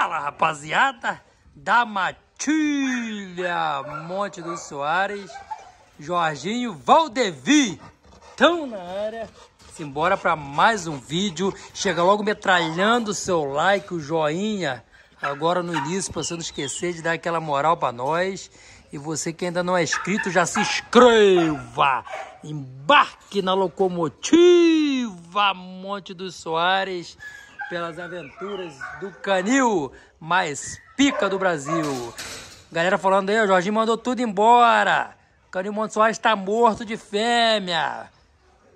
Fala, rapaziada da Matilha, Monte dos Soares, Jorginho Valdevi, tão na área. Simbora para mais um vídeo. Chega logo metralhando o seu like, o joinha, agora no início, para você não esquecer de dar aquela moral para nós. E você que ainda não é inscrito, já se inscreva! Embarque na locomotiva Monte dos Soares pelas aventuras do canil mais pica do Brasil. Galera falando aí, o Jorginho mandou tudo embora. O canil Monte Soares está morto de fêmea.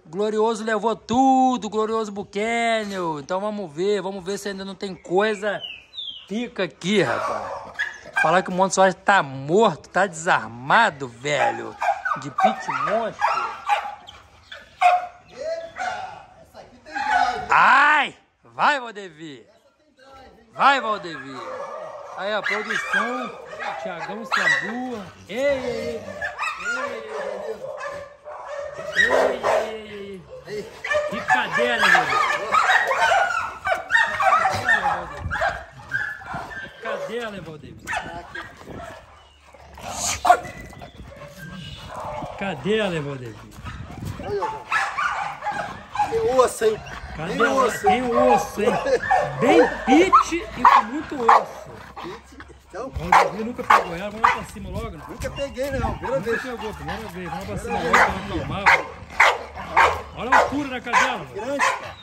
Glorioso levou tudo, Glorioso Buquênio. Então vamos ver, vamos ver se ainda não tem coisa pica aqui, rapaz. Falar que o Monte Soares tá morto, tá desarmado, velho. De pit monstro. Vai, Valdevi! Vai, Valdevi! Aí, a produção, Tiagão Sambu. Ei, ei, ei! Ei, ei, ei! Que cadeira, Valdevi! Cadela, hein, Valdevi? Cadela, hein, Valdevi? Tem osso, hein? Cadê Tem osso, hein? Tem osso, hein? Bem pit e com muito osso. Então, Valdevi nunca pegou ela, vamos lá pra cima logo. Nunca peguei, não. Primeira Nunca vez. pegou, primeira vez. Vamos pra cima logo pra ela acalmar. Olha a altura da cadela. Grande, cara.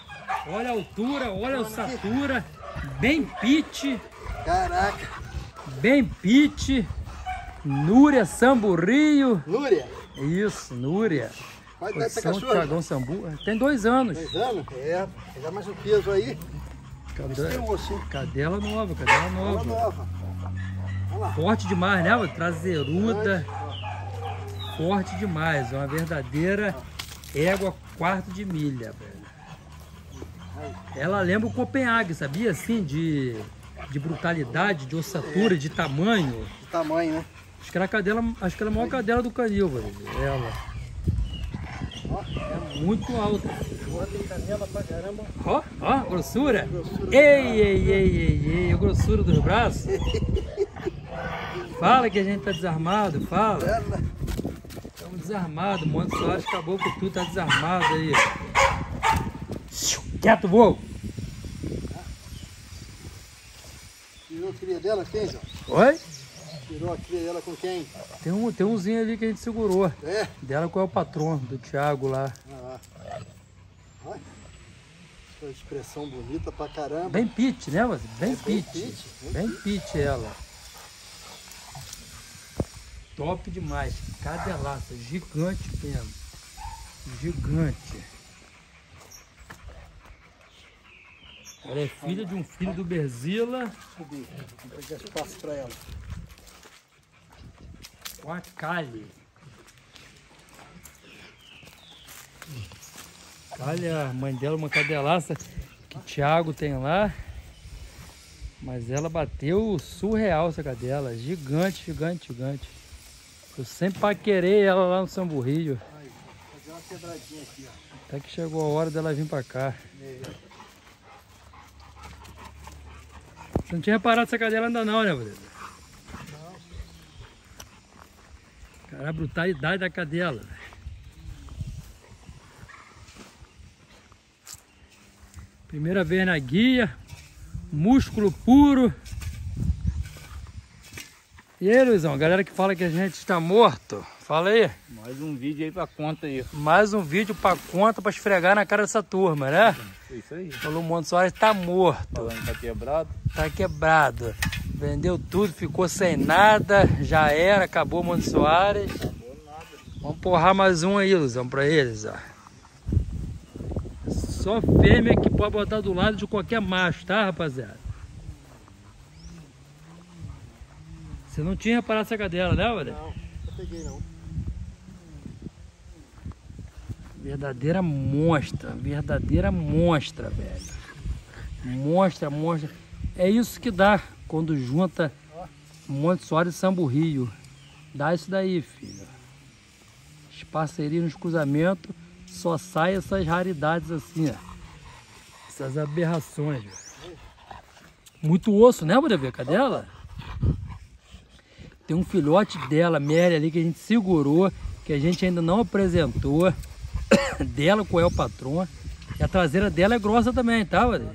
Olha a altura, olha a ossatura. Bem pit, Caraca. bem pit. Núria Samburrio. Núria, Isso, Núria. Essa Posição cachorra. Tiagão Sambu. Tem dois anos. Dois anos? É, pegar mais um peso aí. Tem Cadê? um ossinho. Cadela nova, cadela Ela nova. nova. Olha lá. Forte demais, né? Traseiruda. Forte demais. Uma verdadeira égua quarto de milha, velho. Ela lembra o Copenhague, sabia? Assim, de, de brutalidade, de ossatura, de tamanho. De tamanho, né? Acho que era a cadela, acho que ela é a maior cadela do canil, velho. Ela. Muito alta. tem canela pra caramba. Ó, ó, grossura. Grossura Ei, ei, ei, ei, ei, a grossura dos braços. Fala que a gente tá desarmado, fala. Estamos desarmados, o Monte Soares acabou com tudo, tá desarmado aí. Quieto, voo. tirou a cria dela quem, João? Oi? Tirou a cria dela com quem? Tem, um, tem umzinho ali que a gente segurou. É. Dela com é o patrão, do Thiago lá. Essa expressão bonita pra caramba. Bem pit, né, mas Bem É bem pit. pit, Bem pit ela. Top demais. Cadelaça, gigante mesmo. Gigante. Ela é filha de um filho do Berzila Subir. Vou pegar espaço pra ela. com a Kali. É a mãe dela, uma cadelaça que o Thiago tem lá. Mas ela bateu surreal essa cadela. Gigante, gigante, gigante. Eu sempre paquerei ela lá no vou fazer uma quebradinha aqui, ó. Até que chegou a hora dela vir pra cá. Você não tinha reparado essa cadela ainda não, né, Bruno? Cara, a brutalidade da cadela. Primeira vez na guia, músculo puro. E aí, Luizão, galera que fala que a gente está morto, fala aí. Mais um vídeo aí pra conta aí. Mais um vídeo pra conta pra esfregar na cara dessa turma, né? É isso aí. Falou, o Monte Soares tá morto. Falando tá quebrado. tá quebrado. Vendeu tudo, ficou sem nada, já era, acabou o Monte Soares. Vamos porrar mais um aí, Luzão, pra eles, ó. Só fêmea que pode botar do lado de qualquer macho, tá, rapaziada? Você não tinha reparado essa cadela, né, Wader? Não, não peguei não. Verdadeira monstra, verdadeira monstra, velho. Monstra, monstra. É isso que dá quando junta Monte Soares e Sambo Rio. Dá isso daí, filho. As parcerias nos cruzamentos só saem essas raridades assim, ó. Essas aberrações, velho. Muito osso, né, Valdevir? A cadela? Tem um filhote dela, Mary, ali, que a gente segurou, que a gente ainda não apresentou. dela com o El Patron. E a traseira dela é grossa também, tá, o dela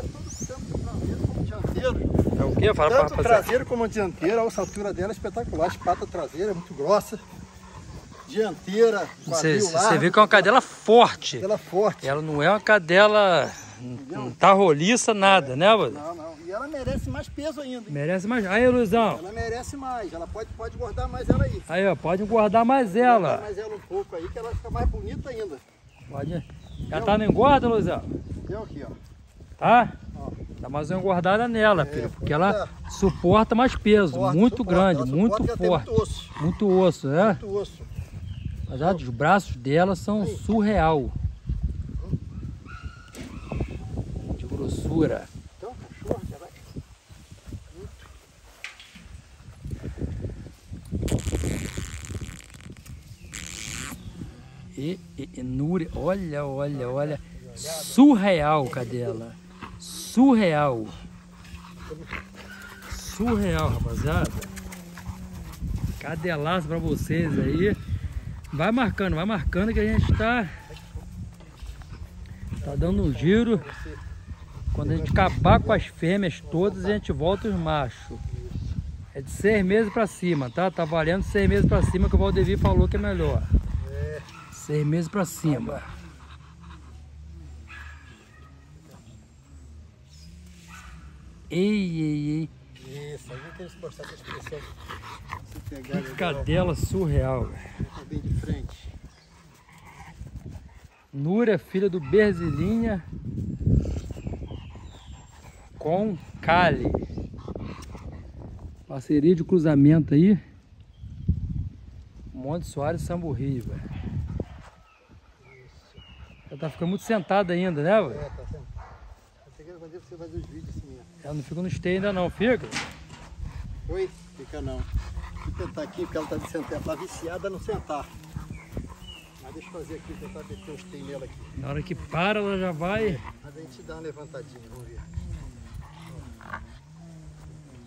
é todo tanto traseiro como dianteiro. É o quê? Fala pra Tanto rapaziada. traseiro como dianteiro, a ossatura dela é espetacular. As patas traseiras, muito grossa. Dianteira, Você quadril você largo. vê que é uma cadela forte. Ela forte. Ela não é uma cadela. Não tá roliça, nada, né, Valdevir? Não, não. E ela merece mais peso ainda. hein? Merece mais. Aí, Luizão. Ela merece mais. Ela pode, pode guardar mais ela aí. Aí, ó, pode guardar mais Guardar ela. mais ela um pouco aí, que ela fica mais bonita ainda. Pode. Já tá no engorda, Luizão? Deu aqui, ó. Tá? Ó. Dá mais uma engordada nela, filho, porque ela suporta mais peso. Forte, muito suporta. grande, Ela muito ela forte. Muito osso. Muito osso, né? Muito osso. Mas os braços dela são surreal. De grossura. Então, cachorro, já vai. E, e, e Núria, olha, olha, olha. Surreal, cadela. Surreal. Surreal, rapaziada. Cadelaço pra vocês aí. Vai marcando, vai marcando que a gente tá. Tá dando um giro. Quando a gente acabar com as fêmeas todas, a gente volta os machos. É de seis meses pra cima, tá? Tá valendo seis meses pra cima que o Valdevir falou que é melhor. Seis meses pra cima. Ei, ei, ei. Isso, aí que eles mostrar a expressão. Que cadela surreal. Tá bem de frente. Núria, filha do Berzilinha. Com Cali. Parceria de cruzamento aí. Monte Soares Samburri, velho. Ela tá ficando muito sentada ainda, né, velho? É, tá fazer pra você fazer os vídeos assim, ó. Ela não fica no esteio ainda não, fica? Oi? Fica não. Vou tentar aqui, porque ela tá de sentar. Tá viciada no sentar. Mas deixa eu fazer aqui, tentar meter os tem nela aqui. Na hora que para, ela já vai. Mas a gente dá uma levantadinha, vamos ver.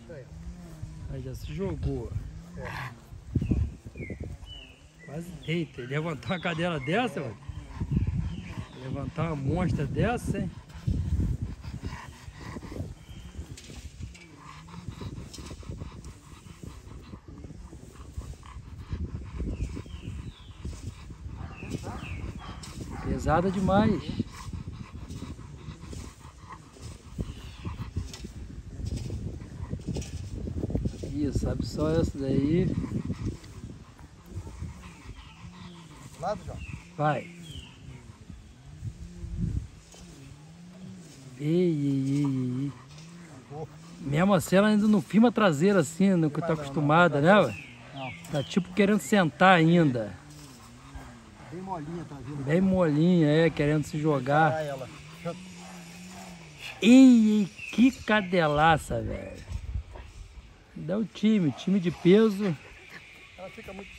Aí. Aí já se jogou. Quase deita. Levantar uma cadela dessa, mano. Levantar uma monstra dessa, hein? Pesada demais. Isso, sabe só essa daí. Lado, João. Vai. Ei, ei, ei, ei. Mesmo assim, ela ainda não filma a traseira assim, no que tá acostumada, né? ué? Não. Tá tipo querendo sentar ainda. Bem molinha, tá vendo? Bem molinha, é, querendo se jogar. Ela. Ei, que cadelaça, velho. Dá o time, time de peso. Ela fica muito.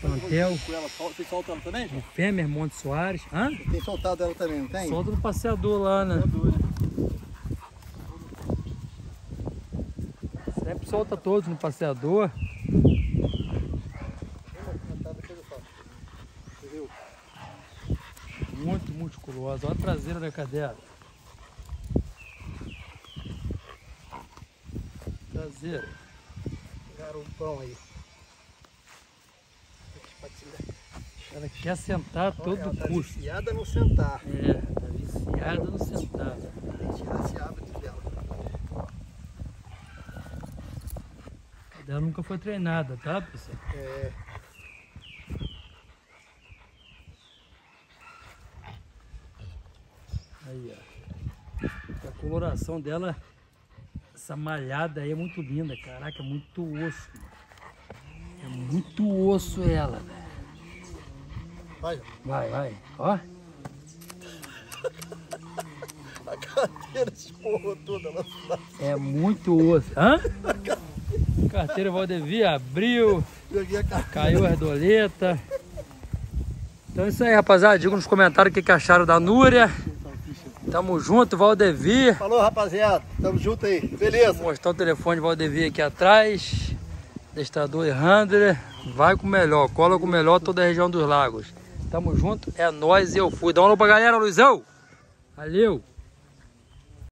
Plantel, ela, Sol- tem soltando também? o Fêmer Monte Soares. Hã? Tem soltado ela também, não tem? Solta no passeador lá, né? Sempre solta todos no passeador. Você viu? Muito musculosa. Olha a traseira da cadela. Traseira. Garompão aí. Ela quer sentar a todo ela tá custo. viciada no sentar. É, tá viciada no sentar. Tem que tirar esse hábito dela. Ela nunca foi treinada, tá, pessoal? É, Aí, ó. A coloração dela, essa malhada aí é muito linda. Caraca, é muito osso. mano. É muito osso ela, velho. vai. Vai, vai. Ó. A carteira escorrou toda lá. É muito osso. Hã? Carteira Valdevia abriu, a caiu as doletas. Então é isso aí, rapaziada. Diga nos comentários o que, que acharam da Núria. Tamo junto, Valdevir. Falou, rapaziada. Tamo junto aí. Beleza. Vou mostrar o telefone de Valdevir aqui atrás. Destador Handler. Vai com o melhor. Cola com o melhor toda a região dos lagos. Tamo junto. É nóis e eu fui. Dá um alô pra galera, Luizão. Valeu.